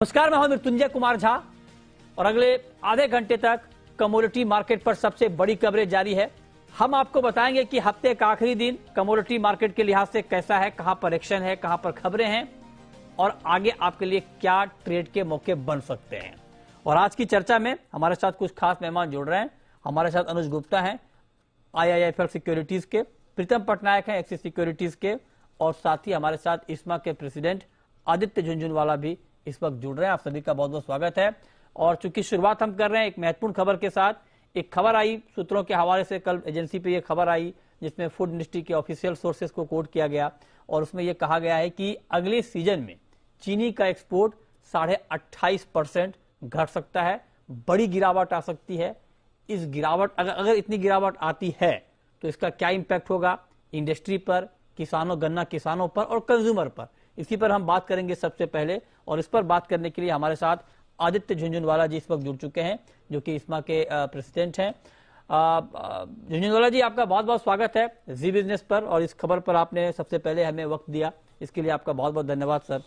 नमस्कार, मैं हूँ मृत्युंजय कुमार झा और अगले आधे घंटे तक कमोडिटी मार्केट पर सबसे बड़ी कवरेज जारी है। हम आपको बताएँगे कि हफ़्ते का आखिरी दिन कमोडिटी मार्केट के लिहाज से कैसा है, कहाँ पर एक्शन है, कहाँ पर खबरें हैं और आगे आपके लिए क्या ट्रेड के मौके बन सकते हैं। और आज की चर्चा में हमारे साथ कुछ खास मेहमान जुड़ रहे हैं। हमारे साथ अनुज गुप्ता हैं, आईआईएफएल सिक्योरिटीज के, प्रीतम पटनायक है, एक्सिस सिक्योरिटीज के और साथ ही हमारे साथ इसमा के प्रेसिडेंट आदित्य झुंझुनवाला भी इस वक्त जुड़ रहे हैं। आप सभी का बहुत बहुत स्वागत है। और चूँकि शुरुआत हम कर रहे हैं एक महत्वपूर्ण खबर के साथ, एक खबर आई सूत्रों के हवाले से, कल एजेंसी पे ये खबर आई जिसमें फ़ूड इंडस्ट्री के ऑफिशियल सोर्सेज को कोट किया गया और उसमें यह कहा गया है कि अगले सीज़न में चीनी का एक्सपोर्ट साढ़े अट्ठाईस परसेंट घट सकता है, बड़ी गिरावट आ सकती है। इस गिरावट, अगर अगर इतनी गिरावट आती है तो इसका क्या इंपैक्ट होगा? इंडस्ट्री पर, किसानों, गन्ना किसानों पर और कंज्यूमर पर। इसी पर हम बात करेंगे सबसे पहले, और इस पर बात करने के लिए हमारे साथ आदित्य झुंझुनवाला जी इस वक्त जुड़ चुके हैं, जो कि इसमा के प्रेसिडेंट हैं। झुंझुनवाला जी, आपका बहुत बहुत स्वागत है जी बिज़नेस पर, और इस खबर पर आपने सबसे पहले हमें वक्त दिया। इसके लिए आपका बहुत बहुत धन्यवाद सर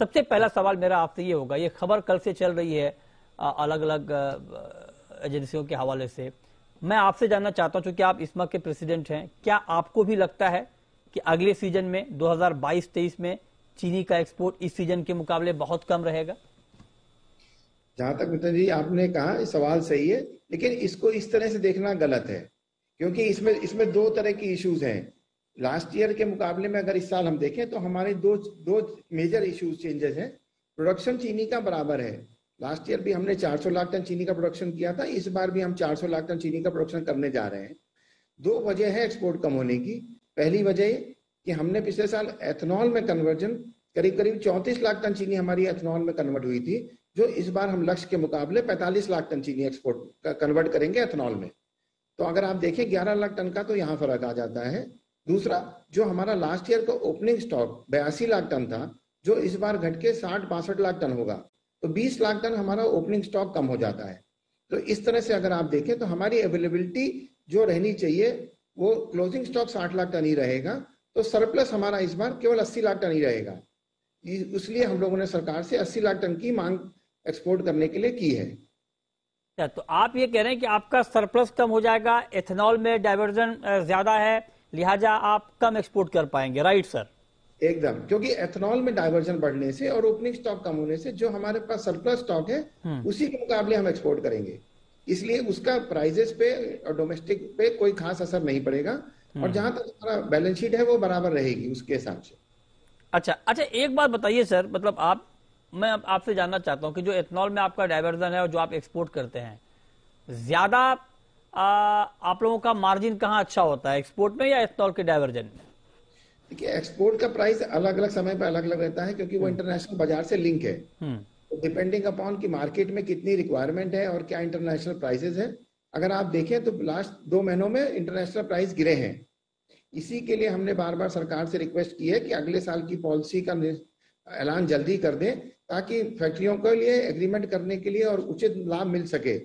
सबसे पहला सवाल मेरा आपसे ये होगा, ये खबर कल से चल रही है अलग अलग एजेंसियों के हवाले से। मैं आपसे जानना चाहता हूँ क्योंकि आप इसमा के प्रेसिडेंट हैं, क्या आपको भी लगता है कि अगले सीज़न में 2022-23 में चीनी का एक्सपोर्ट इस सीज़न के मुकाबले बहुत कम रहेगा? जहाँ तक मित्र जी आपने कहा सवाल सही है, लेकिन इसको इस तरह से देखना गलत है, क्योंकि इसमें इसमें दो तरह की इश्यूज़ हैं। लास्ट ईयर के मुकाबले में अगर इस साल हम देखें तो हमारे दो दो मेजर इश्यूज़ चेंजेस हैं। प्रोडक्शन चीनी का बराबर है। लास्ट ईयर भी हमने 400 लाख टन चीनी का प्रोडक्शन किया था, इस बार भी हम 400 लाख टन चीनी का प्रोडक्शन करने जा रहे हैं। दो वजह है एक्सपोर्ट कम होने की। पहली वजह कि हमने पिछले साल एथनॉल में कन्वर्जन करीब करीब 34 लाख टन चीनी हमारी एथनॉल में कन्वर्ट हुई थी, जो इस बार हम लक्ष्य के मुकाबले 45 लाख टन चीनी एक्सपोर्ट कन्वर्ट करेंगे एथनॉल में। तो अगर आप देखें 11 लाख टन का तो यहाँ फ़र्क आ जाता है। दूसरा, जो हमारा लास्ट ईयर का ओपनिंग स्टॉक बयासी लाख टन था, जो इस बार घट के साठ बासठ लाख टन होगा तो 20 लाख टन हमारा ओपनिंग स्टॉक कम हो जाता है। तो इस तरह से अगर आप देखें तो हमारी अवेलेबिलिटी जो रहनी चाहिए वो क्लोजिंग स्टॉक साठ लाख टन ही रहेगा तो सरप्लस हमारा इस बार केवल अस्सी लाख टन ही रहेगा। इसलिए हम लोगों ने सरकार से अस्सी लाख टन की मांग एक्सपोर्ट करने के लिए की है। अच्छा, तो आप ये कह रहे हैं कि आपका सरप्लस कम हो जाएगा एथेनॉल में डाइवर्जन ज़्यादा है लिहाजा आप कम एक्सपोर्ट कर पाएँगे राइट सर एकदम क्योंकि एथेनॉल में डाइवर्जन बढ़ने से और ओपनिंग स्टॉक कम होने से जो हमारे पास सरप्लस स्टॉक है हम्म। उसी के मुकाबले हम एक्सपोर्ट करेंगे। इसलिए उसका प्राइजेस पे और डोमेस्टिक पे कोई खास असर नहीं पड़ेगा और हम्म। जहाँ तक हमारा बैलेंस शीट है वो बराबर रहेगी उसके हिसाब से अच्छा अच्छा एक बात बताइए सर मतलब आप मैं आपसे जानना चाहता हूँ कि जो एथनॉल में आपका डाइवर्जन है और जो आप एक्सपोर्ट करते हैं ज़्यादा आप लोगों का मार्जिन कहाँ अच्छा होता है एक्सपोर्ट में या एथनॉल के डाइवर्जन में देखिए एक्सपोर्ट का प्राइस अलग अलग समय पर अलग अलग रहता है क्योंकि वो इंटरनेशनल हम्म। बाज़ार से लिंक है हम्म। डिपेंडिंग अपॉन की मार्केट में कितनी रिक्वायरमेंट है और क्या इंटरनेशनल प्राइसेस है। अगर आप देखें तो लास्ट दो महीनों में इंटरनेशनल प्राइस गिरे हैं। इसी के लिए हमने बार बार सरकार से रिक्वेस्ट की है कि अगले साल की पॉलिसी का ऐलान जल्दी कर दें ताकि फैक्ट्रियों के लिए एग्रीमेंट करने के लिए और उचित लाभ मिल सके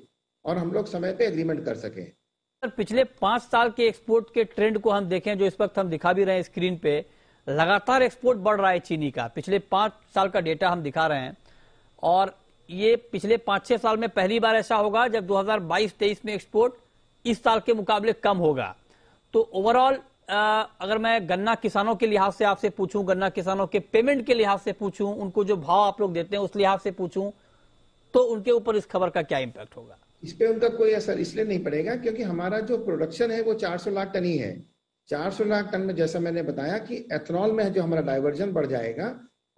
और हम लोग समय पे एग्रीमेंट कर सके। सर, पिछले पाँच साल के एक्सपोर्ट के ट्रेंड को हम देखें, जो इस वक्त हम दिखा भी रहे हैं स्क्रीन पे, लगातार एक्सपोर्ट बढ़ रहा है चीनी का। पिछले पाँच साल का डेटा हम दिखा रहे हैं। और ये पिछले पाँच छह साल में पहली बार ऐसा होगा जब 2022-23 में एक्सपोर्ट इस साल के मुकाबले कम होगा। तो ओवरऑल अगर मैं गन्ना किसानों के लिहाज से आपसे पूछूँ, गन्ना किसानों के पेमेंट के लिहाज से पूछूँ, उनको जो भाव आप लोग देते हैं उस लिहाज से पूछूँ तो उनके ऊपर इस खबर का क्या इम्पैक्ट होगा? इस पे उनका कोई असर इसलिए नहीं पड़ेगा क्योंकि हमारा जो प्रोडक्शन है वो 400 लाख टन ही है। 400 लाख टन में जैसा मैंने बताया कि एथनॉल में जो हमारा डाइवर्जन बढ़ जाएगा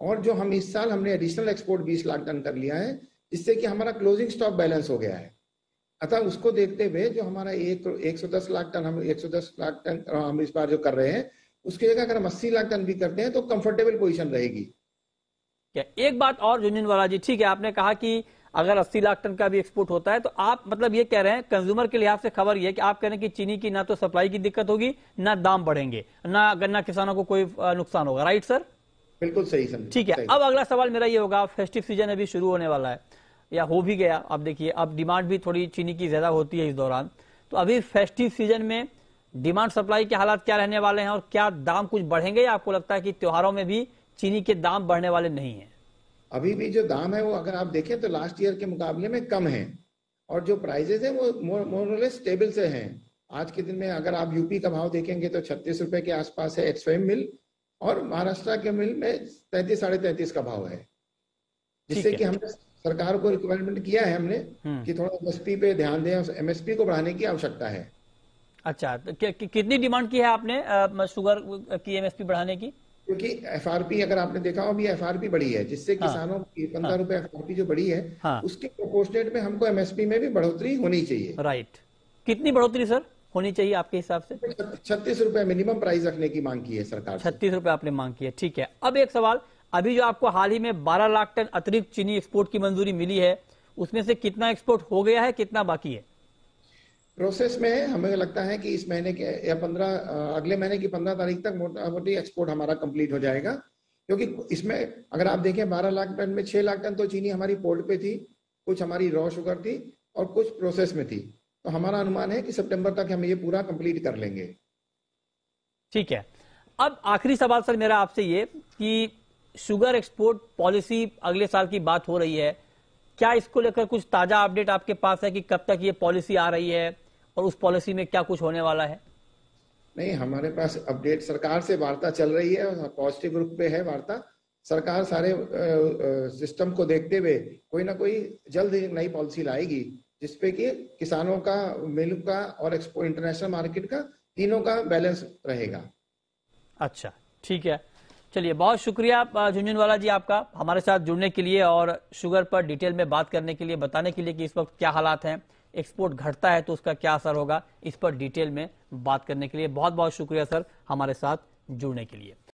और जो हम इस साल हमने एडिशनल एक्सपोर्ट 20 लाख टन कर लिया है, इससे कि हमारा क्लोजिंग स्टॉक बैलेंस हो गया है। अतः उसको देखते हुए जो हमारा एक एक सौ दस लाख टन, हम एक सौ दस लाख टन हम इस बार जो कर रहे हैं, उसकी जगह अगर हम अस्सी लाख टन भी करते हैं तो कंफर्टेबल पोजिशन रहेगी। क्या एक बात और, जुनिन वाला जी ठीक है, आपने कहा कि अगर 80 लाख टन का भी एक्सपोर्ट होता है तो आप मतलब ये कह रहे हैं कंज्यूमर के लिहाज से खबर ये कि आप कह रहे हैं कि चीनी की ना तो सप्लाई की दिक्कत होगी, ना दाम बढ़ेंगे, ना गन्ना किसानों को कोई नुकसान होगा। राइट सर बिल्कुल सही समझ ठीक है अब अगला सवाल मेरा ये होगा फेस्टिव सीज़न अभी शुरू होने वाला है या हो भी गया अब देखिए अब डिमांड भी थोड़ी चीनी की ज़्यादा होती है इस दौरान। तो अभी फेस्टिव सीज़न में डिमांड सप्लाई के हालात क्या रहने वाले हैं और क्या दाम कुछ बढ़ेंगे या आपको लगता है कि त्योहारों में भी चीनी के दाम बढ़ने वाले नहीं है? अभी भी जो दाम है वो अगर आप देखें तो लास्ट ईयर के मुकाबले में कम है और जो प्राइजेस है वो मोरलेस स्टेबल से हैं। आज के दिन में अगर आप यूपी का भाव देखेंगे तो छत्तीस रुपए के आसपास है एचएम मिल और महाराष्ट्र के मिल में तैतीस साढ़े तैतीस का भाव है। जिससे कि हमने सरकार को रिक्वायरमेंट किया है हमने हम्म। कि थोड़ा एमएसपी पे ध्यान दें एमएसपी को बढ़ाने की आवश्यकता है। अच्छा तो कि, कि, कितनी डिमांड की है आपने अ, शुगर की एमएसपी बढ़ाने की? क्योंकि एफआरपी अगर आपने देखा हो अभी एफआरपी बढ़ी है जिससे हाँ। किसानों की पंद्रह हाँ, रुपए एफआरपी जो बढ़ी है हाँ। उसके प्रोपोर्शनेट में हमको एमएसपी में भी बढ़ोतरी होनी चाहिए। राइट कितनी बढ़ोतरी सर? होनी चाहिए आपके हिसाब से? छत्तीस रुपए मिनिमम प्राइस रखने की मांग की है सरकार छत्तीस रुपए आपने मांग की है ठीक है। अब एक सवाल अभी जो आपको हाल ही में 12 लाख टन अतिरिक्त चीनी एक्सपोर्ट की मंजूरी मिली है उसमें से कितना एक्सपोर्ट हो गया है कितना बाकी है? प्रोसेस में हमें लगता है कि इस महीने के या पंद्रह अगले महीने की पंद्रह तारीख तक मोटा मोटी एक्सपोर्ट हमारा कंप्लीट हो जाएगा। क्योंकि इसमें अगर आप देखें बारह लाख टन में छह लाख टन तो चीनी हमारी पोर्ट पे थी कुछ हमारी रॉ शुगर थी और कुछ प्रोसेस में थी। तो हमारा अनुमान है कि सितंबर तक हम ये पूरा कंप्लीट कर लेंगे। ठीक है। अब आखिरी सवाल सर मेरा आपसे ये कि शुगर एक्सपोर्ट पॉलिसी अगले साल की बात हो रही है। क्या इसको लेकर कुछ ताज़ा अपडेट आपके पास है कि कब तक ये पॉलिसी आ रही है और उस पॉलिसी में क्या कुछ होने वाला है? नहीं हमारे पास अपडेट सरकार से वार्ता चल रही है पॉजिटिव रूप पे है वार्ता। सरकार सारे सिस्टम को देखते हुए कोई ना कोई जल्द नई पॉलिसी लाएगी। जिसपे कि किसानों का मिल्क का और एक्सपोर्ट इंटरनेशनल मार्केट का तीनों का बैलेंस रहेगा। अच्छा ठीक है। चलिए, बहुत शुक्रिया झुंझुनवाला जी आपका हमारे साथ जुड़ने के लिए और शुगर पर डिटेल में बात करने के लिए, बताने के लिए कि इस वक्त क्या हालात हैं एक्सपोर्ट घटता है तो उसका क्या असर होगा, इस पर डिटेल में बात करने के लिए बहुत बहुत शुक्रिया, सर, हमारे साथ जुड़ने के लिए।